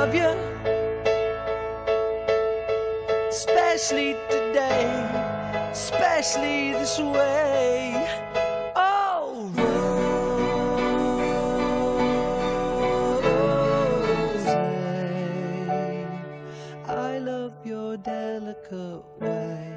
love you, especially today, especially this way. Oh, Rose, I love your delicate way.